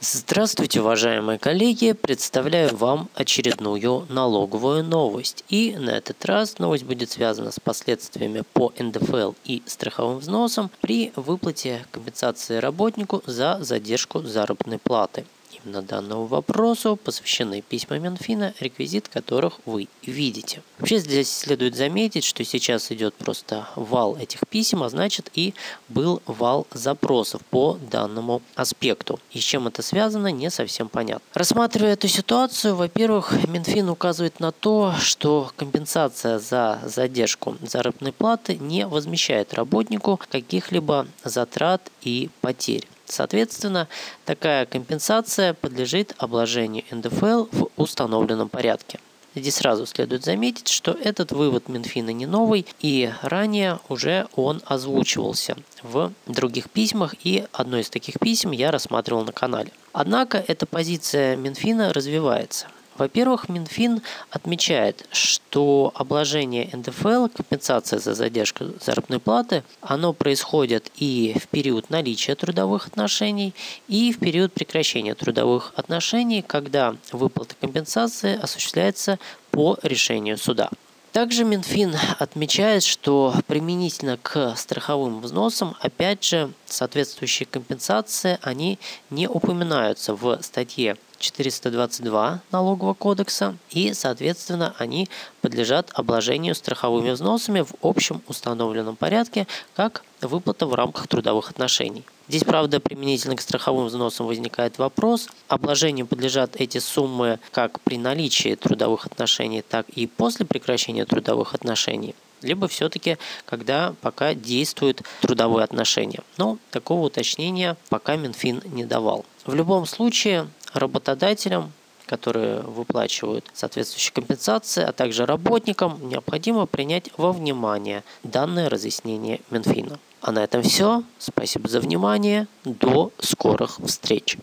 Здравствуйте, уважаемые коллеги! Представляю вам очередную налоговую новость. И на этот раз новость будет связана с последствиями по НДФЛ и страховым взносам при выплате компенсации работнику за задержку заработной платы. Именно данному вопросу посвящены письма Минфина, реквизит которых вы видите. Вообще здесь следует заметить, что сейчас идет просто вал этих писем, а значит и был вал запросов по данному аспекту. И с чем это связано, не совсем понятно. Рассматривая эту ситуацию, во-первых, Минфин указывает на то, что компенсация за задержку заработной платы не возмещает работнику каких-либо затрат и потерь. Соответственно, такая компенсация подлежит обложению НДФЛ в установленном порядке. Здесь сразу следует заметить, что этот вывод Минфина не новый, и ранее уже он озвучивался в других письмах, и одно из таких писем я рассматривал на канале. Однако эта позиция Минфина развивается. Во-первых, Минфин отмечает, что обложение НДФЛ, компенсация за задержку заработной платы, оно происходит и в период наличия трудовых отношений, и в период прекращения трудовых отношений, когда выплата компенсации осуществляется по решению суда. Также Минфин отмечает, что применительно к страховым взносам, опять же, соответствующие компенсации, они не упоминаются в статье 422 налогового кодекса и, соответственно, они подлежат обложению страховыми взносами в общем установленном порядке, как выплата в рамках трудовых отношений. Здесь, правда, применительно к страховым взносам возникает вопрос. Обложению подлежат эти суммы как при наличии трудовых отношений, так и после прекращения трудовых отношений либо все-таки когда пока действуют трудовые отношения. Но такого уточнения пока Минфин не давал. В любом случае работодателям которые выплачивают соответствующие компенсации, а также работникам, необходимо принять во внимание данное разъяснение Минфина. А на этом все. Спасибо за внимание. До скорых встреч.